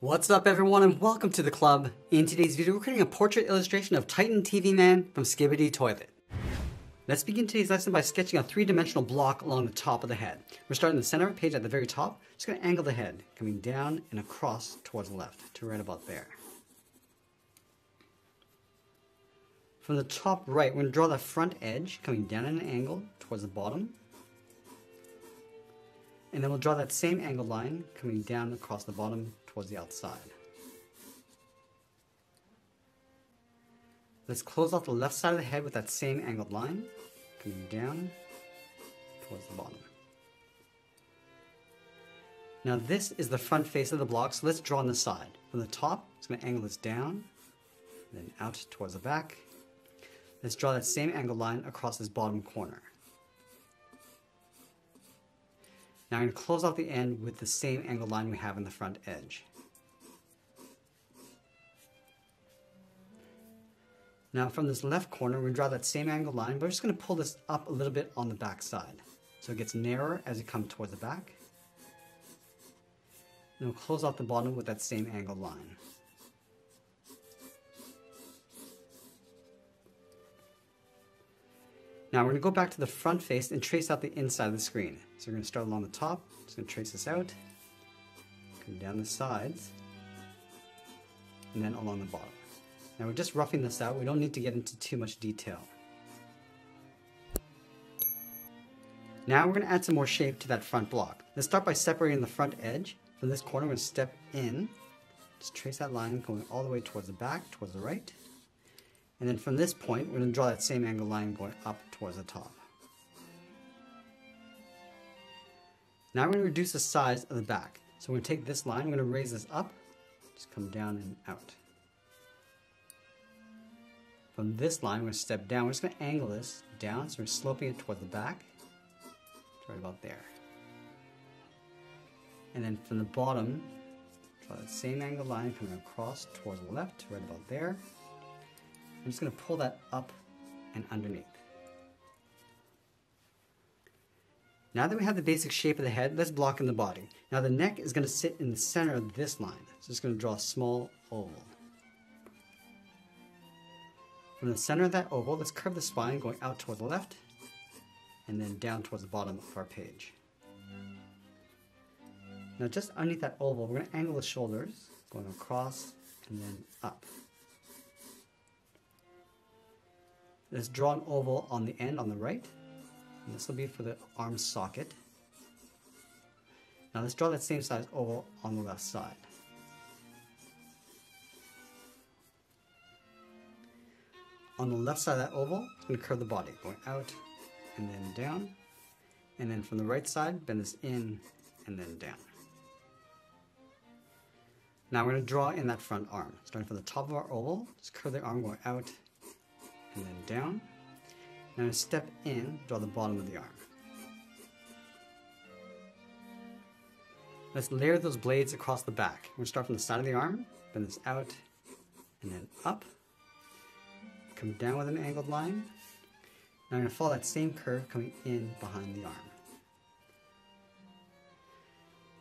What's up everyone and welcome to the club. In today's video we're creating a portrait illustration of Titan TV Man from Skibidi Toilet. Let's begin today's lesson by sketching a three-dimensional block along the top of the head. We're starting the center of the page at the very top. Just going to angle the head, coming down and across towards the left to right about there. From the top right, we're going to draw the front edge coming down at an angle towards the bottom. And then we'll draw that same angle line coming down across the bottom towards the outside. Let's close off the left side of the head with that same angled line, coming down towards the bottom. Now this is the front face of the block, so let's draw on the side. From the top, it's going to angle this down, then out towards the back. Let's draw that same angled line across this bottom corner. Now I'm going to close off the end with the same angled line we have in the front edge. Now from this left corner, going to draw that same angled line, but we're just going to pull this up a little bit on the back side. So it gets narrower as you come toward the back. And we'll close off the bottom with that same angled line. Now we're going to go back to the front face and trace out the inside of the screen. So we're going to start along the top, just going to trace this out, come down the sides, and then along the bottom. Now we're just roughing this out, we don't need to get into too much detail. Now we're going to add some more shape to that front block. Let's start by separating the front edge. From this corner, we're going to step in, just trace that line going all the way towards the back, towards the right. And then from this point, we're going to draw that same angle line going up towards the top. Now we're going to reduce the size of the back. So we're going to take this line, we're going to raise this up, just come down and out. From this line, we're going to step down. We're just going to angle this down, so we're sloping it toward the back. Right about there. And then from the bottom, draw that same angle line coming across towards the left, right about there. I'm just going to pull that up and underneath. Now that we have the basic shape of the head, let's block in the body. Now the neck is going to sit in the center of this line. So just going to draw a small oval. From the center of that oval, let's curve the spine going out toward the left and then down towards the bottom of our page. Now just underneath that oval, we're going to angle the shoulders going across and then up. Let's draw an oval on the end on the right. And this will be for the arm socket. Now let's draw that same size oval on the left side. On the left side of that oval, I'm to curve the body, going out and then down. And then from the right side, bend this in and then down. Now we're going to draw in that front arm. Starting from the top of our oval, just curve the arm going out and then down. Now step in, draw the bottom of the arm. Let's layer those blades across the back. We're to start from the side of the arm, bend this out, and then up. Come down with an angled line. Now I'm going to follow that same curve coming in behind the arm.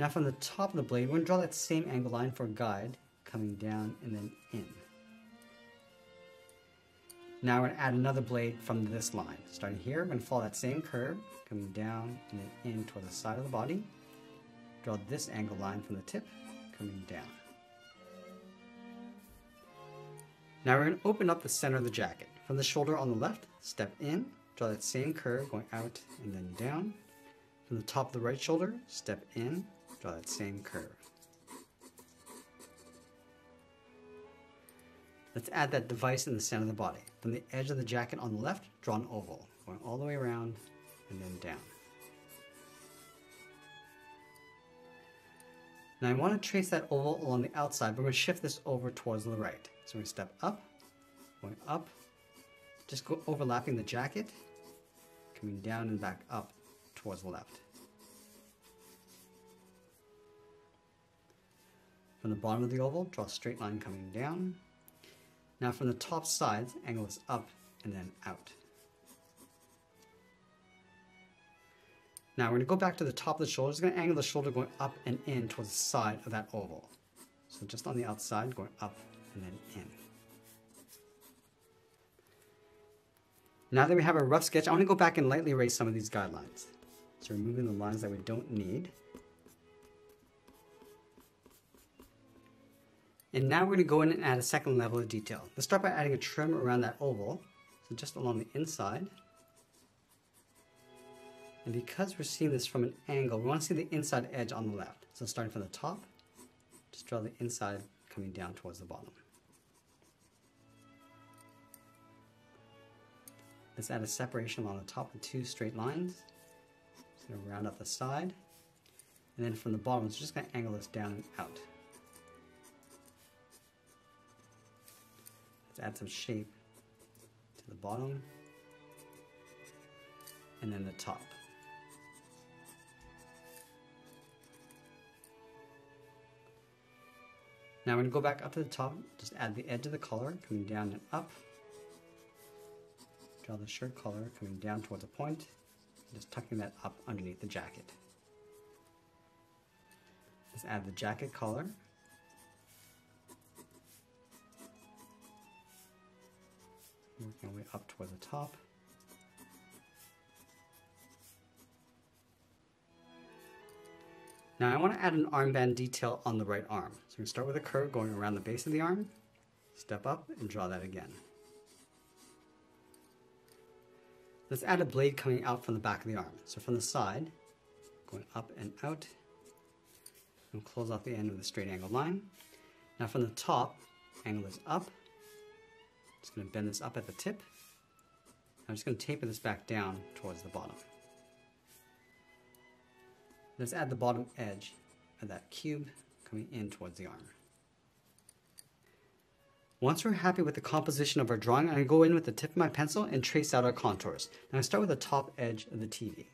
Now from the top of the blade, we're going to draw that same angle line for a guide, coming down and then in. Now we're going to add another blade from this line. Starting here, we're going to follow that same curve, coming down and then in toward the side of the body. Draw this angle line from the tip, coming down. Now we're going to open up the center of the jacket. From the shoulder on the left, step in, draw that same curve going out and then down. From the top of the right shoulder, step in, draw that same curve. Let's add that device in the center of the body. From the edge of the jacket on the left, draw an oval, going all the way around and then down. Now I want to trace that oval along the outside, but we're going to shift this over towards the right. So we step up, going up, just go overlapping the jacket, coming down and back up towards the left. From the bottom of the oval, draw a straight line coming down, now from the top sides, angle this up and then out. Now we're going to go back to the top of the shoulder. It's going to angle the shoulder going up and in towards the side of that oval. So just on the outside, going up and then in. Now that we have a rough sketch, I want to go back and lightly erase some of these guidelines. So removing the lines that we don't need. And now we're going to go in and add a second level of detail. Let's start by adding a trim around that oval. So just along the inside. And because we're seeing this from an angle, we want to see the inside edge on the left. So starting from the top, just draw the inside coming down towards the bottom. Let's add a separation along the top of two straight lines. Just to round up the side. And then from the bottom, it's just going to angle this down and out. Let's add some shape to the bottom and then the top. Now we're going to go back up to the top, just add the edge of the collar coming down and up. Draw the shirt collar coming down towards a point, just tucking that up underneath the jacket. Let's add the jacket collar. Working our way up towards the top. Now I want to add an armband detail on the right arm. So we start with a curve going around the base of the arm, step up and draw that again. Let's add a blade coming out from the back of the arm. So from the side, going up and out, and close off the end with a straight angle line. Now from the top, angle this up. Just going to bend this up at the tip. I'm just going to taper this back down towards the bottom. Let's add the bottom edge of that cube coming in towards the arm. Once we're happy with the composition of our drawing, I'm going to go in with the tip of my pencil and trace out our contours. Now I start with the top edge of the TV.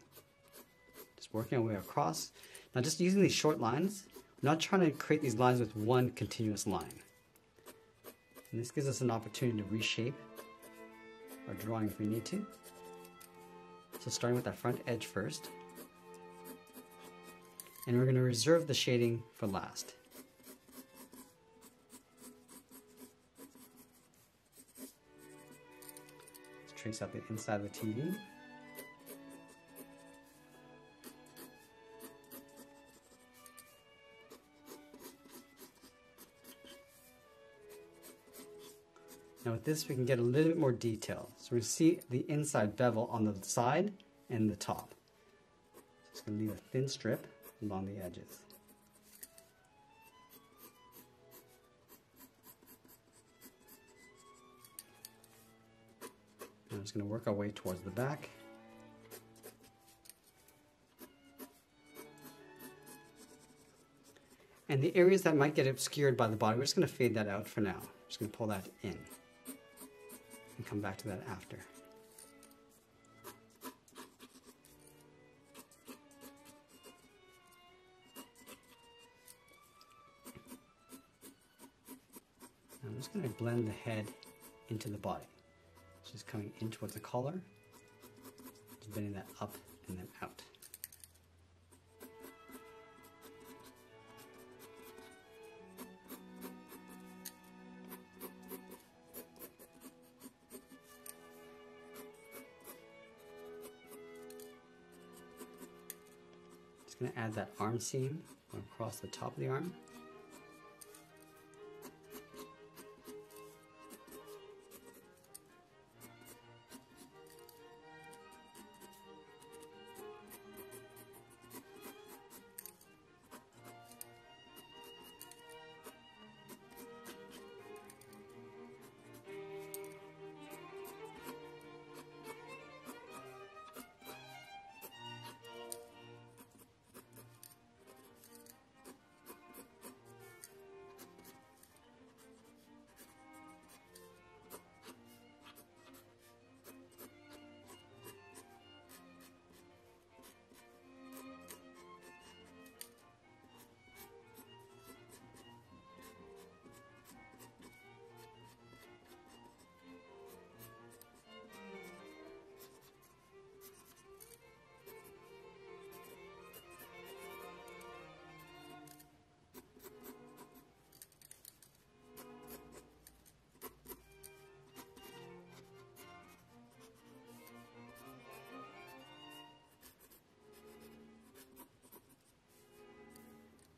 Just working our way across. Now just using these short lines, I'm not trying to create these lines with one continuous line. And this gives us an opportunity to reshape our drawing if we need to. So starting with that front edge first, and we're going to reserve the shading for last. Trace out the inside of the TV. Now with this we can get a little bit more detail. So we see the inside bevel on the side and the top. Just going to leave a thin strip along the edges. I'm just going to work our way towards the back. And the areas that might get obscured by the body, we're just going to fade that out for now. Just going to pull that in and come back to that after. I'm just going to blend the head into the body. Just coming in towards the collar, just bending that up and then out. Just to add that arm seam across the top of the arm.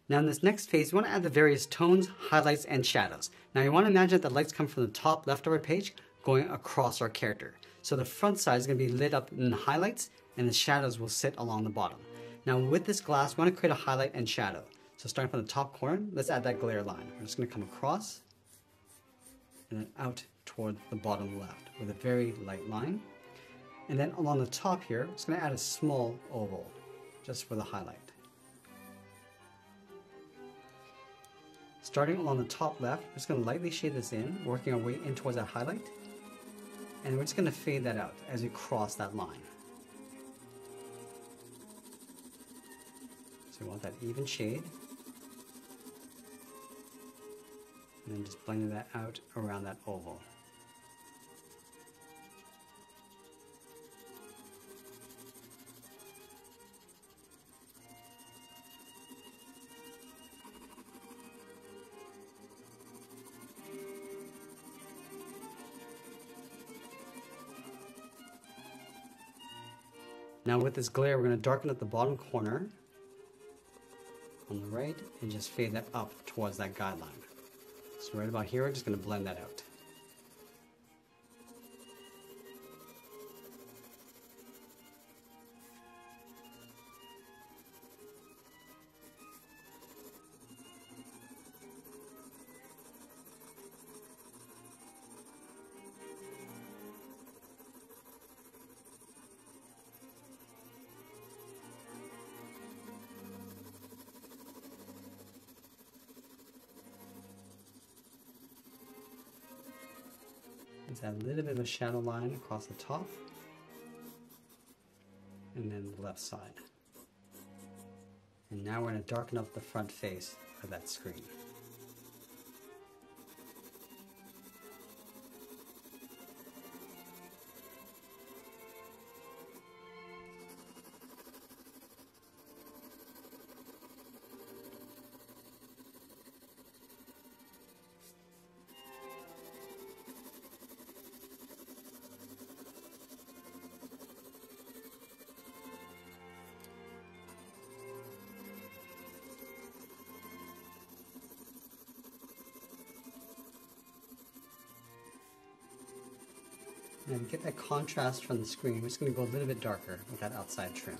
Now in this next phase, you want to add the various tones, highlights, and shadows. Now you want to imagine that the lights come from the top left of our page going across our character. So the front side is going to be lit up in highlights and the shadows will sit along the bottom. Now with this glass, we want to create a highlight and shadow. So starting from the top corner, let's add that glare line. We're just going to come across and then out toward the bottom left with a very light line. And then along the top here, just going to add a small oval just for the highlight. Starting along the top left, we're just going to lightly shade this in, working our way in towards that highlight. And we're just going to fade that out as we cross that line. So we want that even shade. And then just blending that out around that oval. Now with this glare, we're going to darken up the bottom corner on the right and just fade that up towards that guideline. So right about here, we're just going to blend that out. Let's add a little bit of a shadow line across the top and then the left side. And now we're going to darken up the front face of that screen. And get that contrast from the screen, we're just going to go a little bit darker with that outside trim.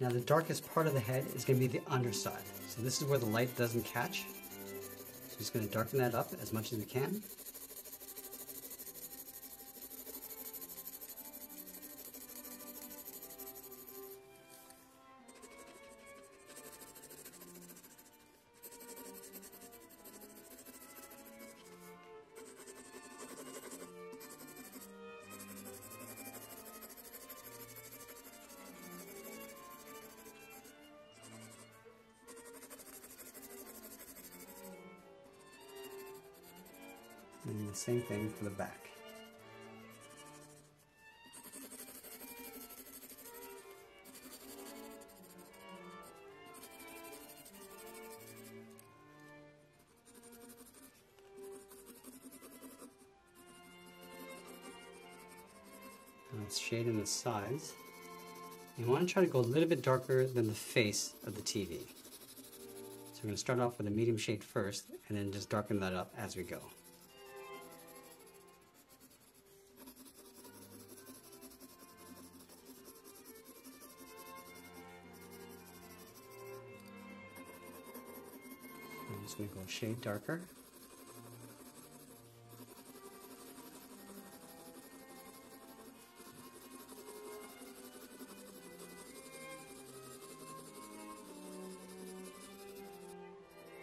Now the darkest part of the head is going to be the underside. So this is where the light doesn't catch. So just going to darken that up as much as we can. And the same thing for the back. let's shade in the sides. You want to try to go a little bit darker than the face of the TV. So we're going to start off with a medium shade first and then just darken that up as we go. I'm just going to go shade darker.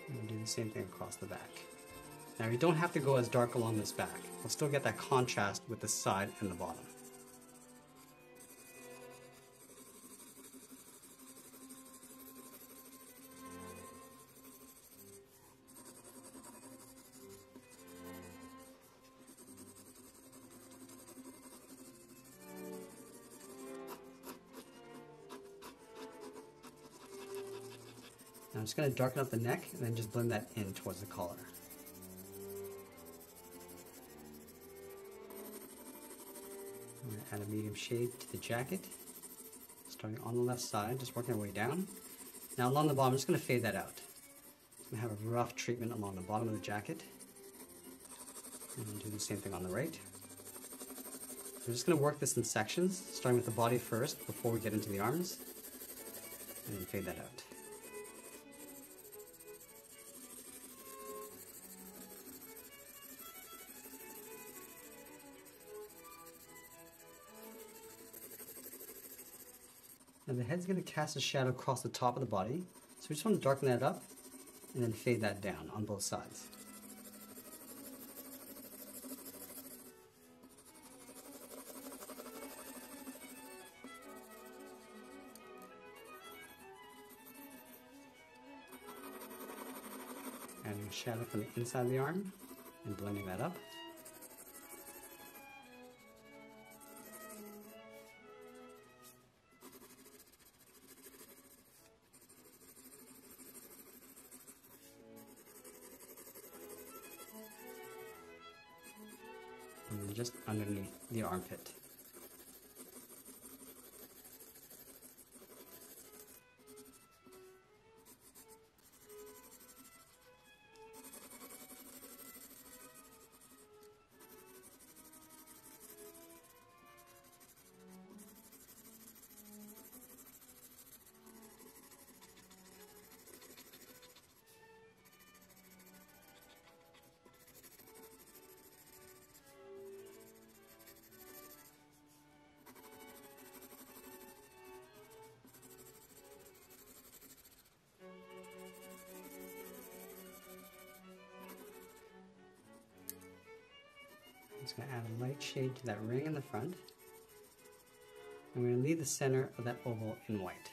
And do the same thing across the back. Now you don't have to go as dark along this back. We'll still get that contrast with the side and the bottom. Just going to darken up the neck and then just blend that in towards the collar. I'm going to add a medium shade to the jacket, starting on the left side, just working our way down. Now along the bottom, I'm just going to fade that out. I'm going to have a rough treatment along the bottom of the jacket. And do the same thing on the right. I'm just going to work this in sections, starting with the body first before we get into the arms, and fade that out. And the head's going to cast a shadow across the top of the body. So we just want to darken that up and then fade that down on both sides. Adding shadow from the inside of the arm and blending that up. Just underneath the armpit. Just going to add a light shade to that ring in the front. And we're going to leave the center of that oval in white.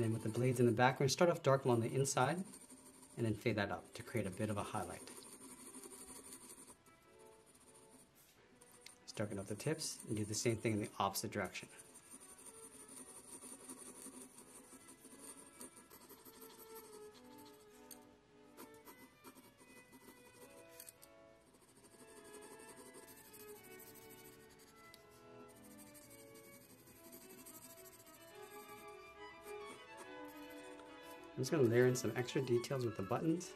And then with the blades in the back, we're to start off dark along the inside and then fade that up to create a bit of a highlight. Just darken up the tips and do the same thing in the opposite direction. Just going to layer in some extra details with the buttons.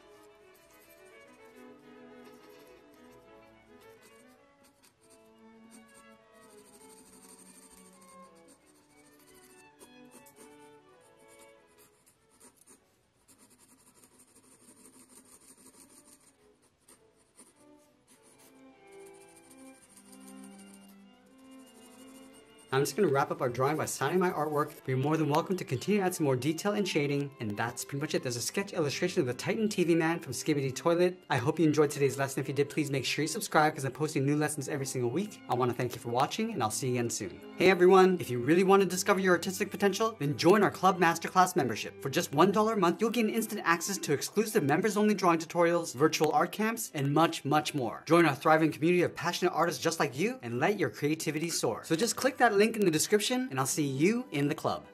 I'm just going to wrap up our drawing by signing my artwork. You're more than welcome to continue to add some more detail and shading. And that's pretty much it. There's a sketch illustration of the Titan TV Man from Skibidi Toilet. I hope you enjoyed today's lesson. If you did, please make sure you subscribe because I'm posting new lessons every single week. I want to thank you for watching and I'll see you again soon. Hey everyone, if you really want to discover your artistic potential, then join our Club Masterclass membership. For just $1 a month, you'll gain instant access to exclusive members-only drawing tutorials, virtual art camps, and much, much more. Join our thriving community of passionate artists just like you and let your creativity soar. So just click that link in the description and I'll see you in the club.